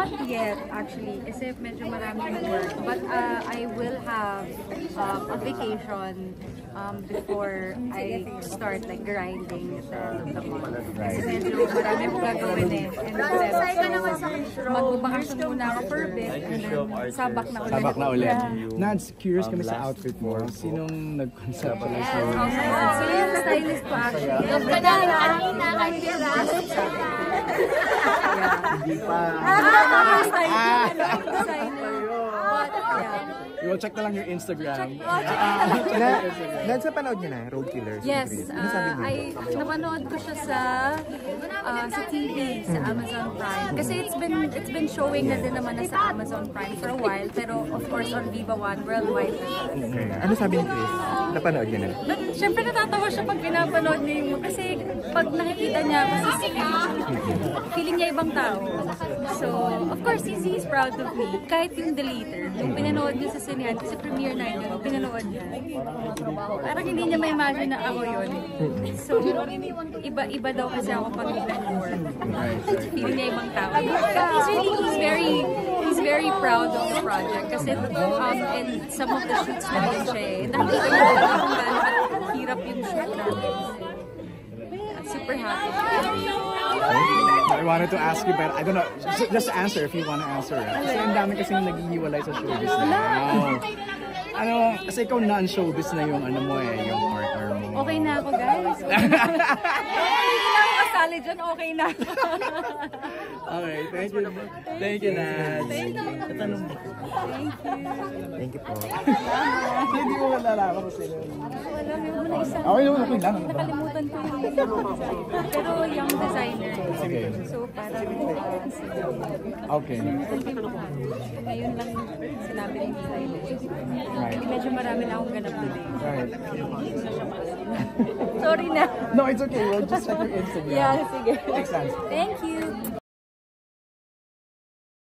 Not yet, actually, kasi medyo maraming work. But uh, I will have um, a vacation um, before I start like grinding at the end of the month. Kasi medyo marami akong gagawin eh. And so, magbabakasyon muna ako for a bit and then sabak na ulit. Sabak na ulit. Yeah. Nads, curious kami sa outfit mo. Sinong nag-conceptualize mo? So yung stylist ko actually. Yung kanina, kanina, kanina. Hindi pa. Ah. But yeah. Check na lang yung Instagram. Na, Nad, sa panood niyo na, Road Killers? Yes, Ano uh, niyo? I napanood ko siya sa uh, sa TV, sa Amazon Prime. Kasi it's been it's been showing na din naman na sa Amazon Prime for a while, pero of course on Viva One worldwide. Okay. Ano sabi ni Chris? Napanood niyo na? But syempre natatawa siya pag pinapanood niya yung kasi pag nakikita niya screen, feeling niya ibang tao. So, of course, he's, he's proud of me. Kahit yung deleter, yung pinanood niya sa sinihan, kasi premiere night yun, pinanood niya. Parang hindi niya ma-imagine na ako yun. So, iba-iba daw kasi ako pag nag-work. Feeling niya ibang tao. He's really, he's very, he's very proud of the project. Kasi, um, and some of the shoots na din siya eh. Nakita niya kung hirap yung shoot namin. Super happy. I wanted to ask you, but I don't know. Just, just answer if you want to answer. Kasi ang dami kasing naghihiwalay sa showbiz na. Ano, kasi ikaw non-showbiz na yung ano mo eh, yung partner mo. Okay na ako, guys. Hindi na ako kasali dyan, okay na. Okay, thank you. Thank you, Nats. Thank you. Thank you po. Hindi mo malalaman kung sino. Wala, meron na isang... Okay okay lang. Nakalimutan ko yung designer. Pero yung designer. Okay. So, parang uh. Okay. Ngayon lang sinabi ng designer. Right. Medyo marami na akong ganap today. Right. Sorry na. No, it's okay. We'll just check your Instagram. Yeah, sige. Makes sense. Thank you.